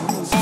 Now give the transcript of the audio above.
Tools.